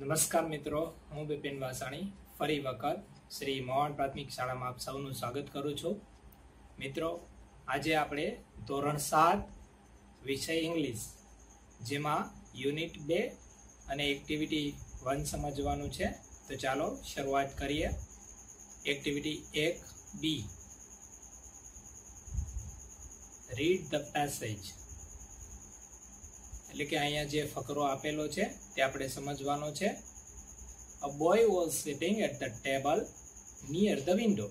નમસ્કાર મિત્રો, હું બિપિન વાસાણી. ફરી વખત શ્રી મોહન પ્રાથમિક શાળામાં આપ સૌનું સ્વાગત કરું છું. મિત્રો, આજે આપણે ધોરણ સાત, વિષય ઇંગ્લિશ, જેમાં યુનિટ બે અને એક્ટિવિટી વન સમજવાનું છે. તો ચાલો શરૂઆત કરીએ. એક્ટિવિટી એક, બી. રીડ ધ પેસેજ એટલે કે અહીંયા જે ફકરો આપેલો છે તે આપણે સમજવાનો છે a boy was sitting at the table near the window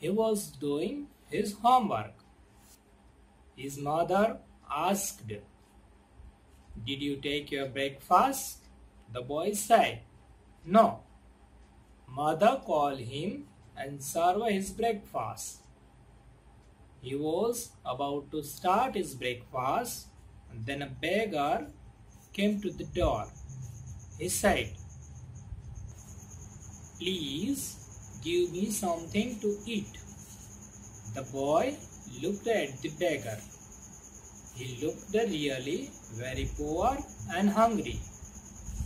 he was doing his homework his mother asked Did you take your breakfast? The boy said, No. Mother called him and served his breakfast. He was about to start his breakfast then a beggar came to the door. He said, Please give me something to eat. The boy looked at the beggar. He looked really very poor and hungry.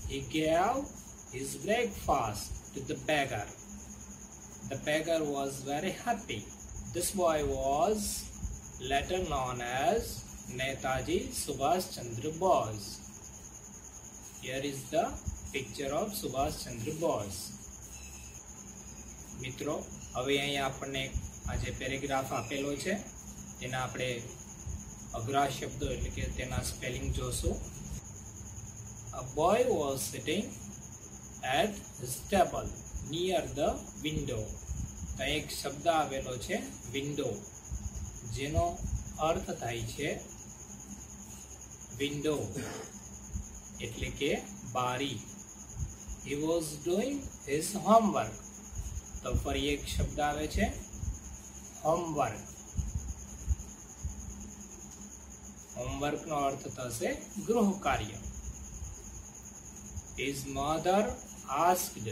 He gave his breakfast to the beggar. The beggar was very happy. This boy was later known as Netaji Subhash Chandra Bose. Here is the picture of Subhash Chandra Bose. મિત્રો હવે અહીંયા આપણને આ જે paragraph આપેલો છે તેના આપણે અઘરા શબ્દો એટલે કે તેના સ્પેલિંગ જોશું A boy was sitting at his table near the window. તો એક શબ્દ આવેલો છે વિન્ડો જેનો અર્થ થાય છે વિન્ડો એટલે કે બારી. He was doing his homework તો ફરી એક શબ્દ આવે છે હોમવર્ક હોમવર્કનો અર્થ થશે ગૃહ કાર્ય his mother asked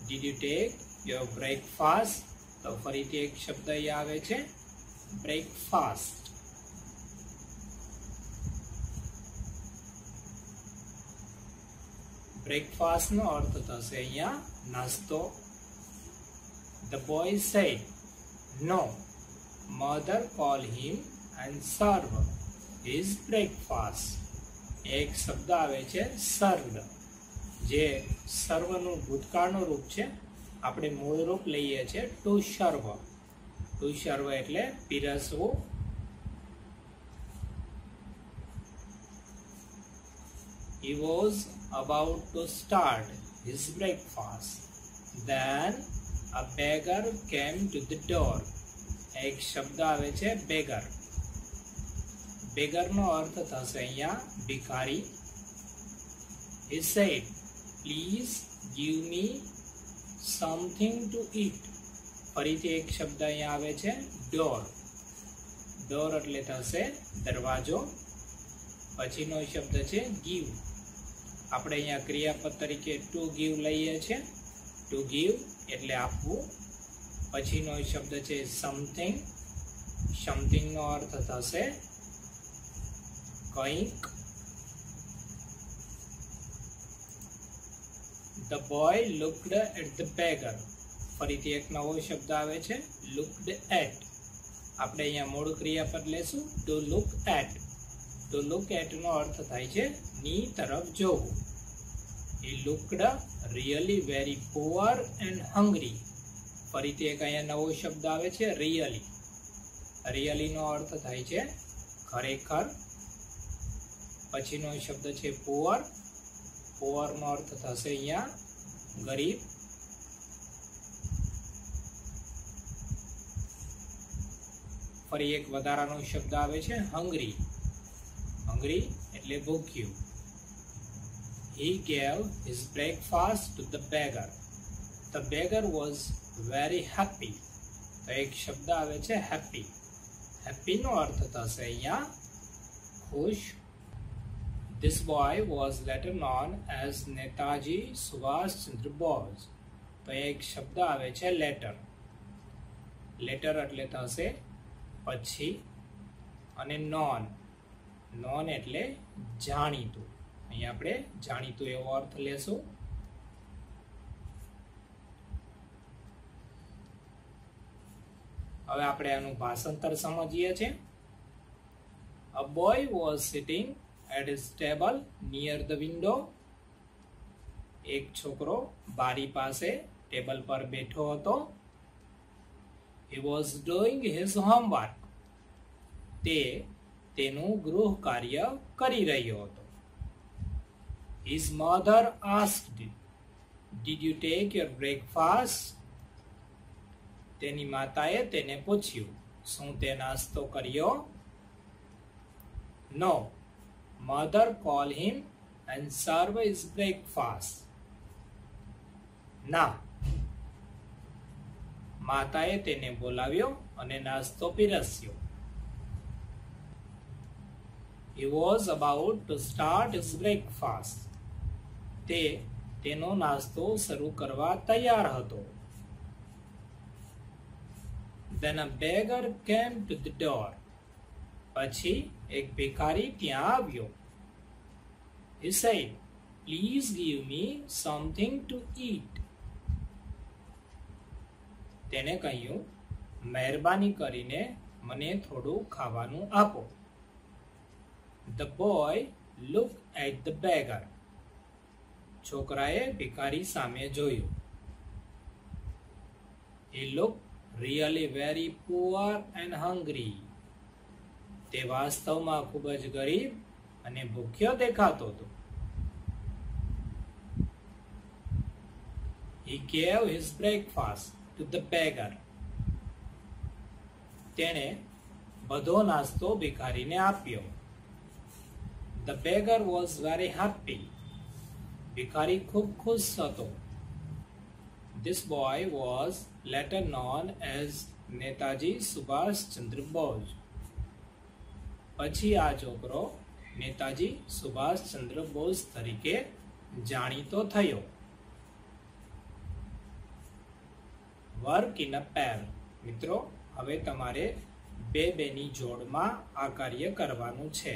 did you take your breakfast તો ફરીથી એક શબ્દ અહીં આવે છે બ્રેકફાસ્ટ બ્રેકફાસ્ટ નો અર્થ થશે અહીંયા નાસ્તો. The boy said no mother call him and serve his breakfast એક શબ્દ આવે છે સર્વ જે સર્વનું ભૂતકાળનું રૂપ છે. આપણે મૂળ રૂપ લઈએ છીએ ટુ સર્વ ટુ સર્વ એટલે પીરસવું He was about to start his breakfast. Then a beggar came to the door. એક શબ્દ આવે છે બેગર બેગરનો અર્થ થશે અહીંયા ભિખારી He said, Please give me something to eat. ફરીથી એક શબ્દ અહીંયા આવે છે ડોર ડોર એટલે થશે દરવાજો પછીનો શબ્દ છે ગીવ આપણે અહીંયા ક્રિયાપદ તરીકે ટુ ગીવ લઈએ છીએ ટુ ગીવ એટલે આપવું. પછીનો શબ્દ છે સમથિંગ સમથિંગનો અર્થ થશે કંઈક. The boy looked at the beggar ફરીથી એક નવો શબ્દ આવે છે. લુકડ એટ આપણે અહીંયા મૂળ ક્રિયાપદ લેશું. ટુ લુક એટ તો લુક એટ નો અર્થ થાય છે, ની તરફ જોવું. He looked really very poor and hungry ફરીથી એક અહીંયા નવો શબ્દ આવે છે રિયલી રિયલીનો અર્થ થાય છે, ખરેખર. પછીનો શબ્દ છે પુઅર પુઅરનો અર્થ થશે અહીંયા, ગરીબ. ફરી એક વધારાનો શબ્દ આવે છે હંગરી hungry એટલે ભૂખ્યું he gave his breakfast to the beggar the beggar was very happy તો એક શબ્દ આવે છે happy happy નો અર્થ થશે અહીંયા ખુશ this boy was later known as Netaji Subhash Chandra Bose તો એક શબ્દ આવે છે letter letter એટલે થશે પછી અને non નોન એટલે જાણીતું. અહીં આપણે જાણીતું એવો અર્થ લેશું. હવે આપણે આનું ભાષાંતર સમજીએ છીએ. A boy was sitting at his table near the window એક છોકરો બારી પાસે ટેબલ પર બેઠો હતો. He was doing his homework તે તેનું ગૃહ કાર્ય કરી રહ્યો હતો His mother asked, Did you take your breakfast? તેની માતાએ તેને પૂછ્યું શું તે નાસ્તો કર્યો No. Mother call him and serve his breakfast. ના માતાએ તેને બોલાવ્યો અને નાસ્તો પીરસ્યો He was about to start his breakfast. તે તેનો નાસ્તો શરૂ કરવા તૈયાર હતો Then a beggar came to the door. પછી એક ભિખારી ત્યાં આવ્યો He said, Please give me something to eat. તેને કહ્યું મહેરબાની કરીને મને થોડું ખાવાનું આપો The boy looked at the beggar. છોકરાએ ભિખારી સામે જોયું He looked really very poor and hungry. તે વાસ્તવમાં ખૂબ જ ગરીબ અને ભૂખ્યો દેખાતો હતો He gave his breakfast to the beggar. તેણે બધો નાસ્તો ભિખારીને આપ્યો The beggar was very happy. ભિખારી ખૂબ ખુશ હતો This boy was later known as Netaji Subhash Chandra Bose. પછી આ છોકરો નેતાજી સુભાષચંદ્ર બોઝ તરીકે જાણીતો થયો વર્ક ઇન અ પેર મિત્રો હવે તમારે બે બેની જોડમાં આ કાર્ય કરવાનું છે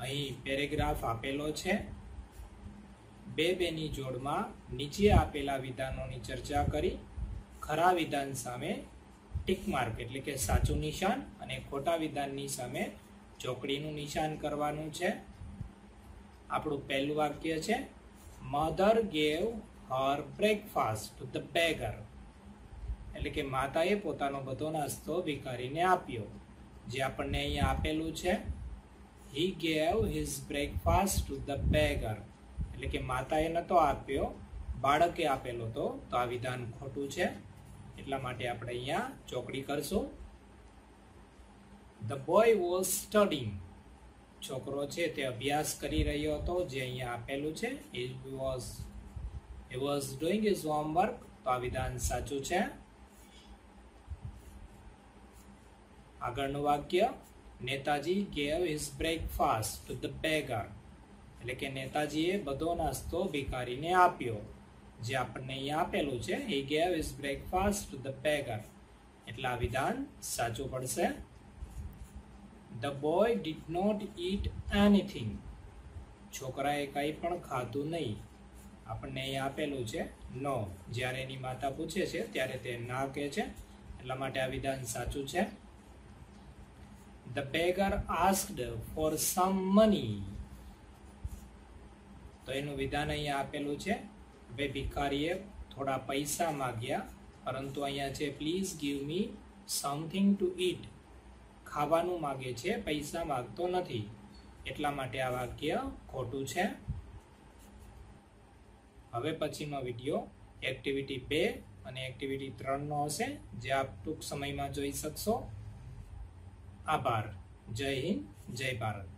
અહીં પેરેગ્રાફ આપેલો છે. બે બેની જોડમાં નીચે આપેલા વિધાનોની ચર્ચા કરી. ખરા વિધાન સામે ટીક માર્ક એટલે કે સાચું નિશાન અને ખોટા વિધાનની સામે ચોકડીનું નિશાન કરવાનું છે. આપણું પહેલું વાક્ય છે mother gave her breakfast the beggar એટલે કે માતાએ પોતાનો બધો નાસ્તો ભિખારીને આપ્યો. જે આપણને અહીંયા આપેલું છે he gave his breakfast to the beggar એટલે કે માતાએ નતો આપ્યો, બાળકે આપેલો તો. તો આ વિધાન ખોટું છે. એટલા માટે આપણે અહીંયા ચોકડી કરશું. ધ બોય વોઝ સ્ટડિંગ છોકરો છે તે અભ્યાસ કરી રહ્યો હતો, જે અહીંયા આપેલું છે. He was he was doing his homework તો આ વિધાન સાચું છે. આગળનું વાક્ય. Netaji gave his breakfast to the beggar એટલે કે નેતાજીએ બધો નાસ્તો ભિખારીને આપ્યો. જે આપણને અહીં આપેલું છે he gave his breakfast to the beggar એટલે આ વિધાન સાચું પડશે. The boy did not eat anything છોકરાએ કંઈ પણ ખાધું નહીં. આપણને અહીંયા આપેલું છે નો જ્યારે એની માતા પૂછે છે, ત્યારે તે ના કહે છે. એટલા માટે આ વિધાન સાચું છે. The beggar asked for some money તો એનું વિધાન અહીંયા આપેલું છે, બે ભિખારીએ થોડા પૈસા માગ્યા, પરંતુ અહીંયા છે please give me something to eat ખાવાનું માગે છે, પૈસા માગતો નથી. એટલા માટે આ વાક્ય ખોટું છે. હવે પછીનો વીડિયો એક્ટિવિટી બે અને એક્ટિવિટી ત્રણનો હશે, જે આપ ટૂંક સમયમાં જોઈ શકશો. આભાર. જય હિન્દ જય ભારત.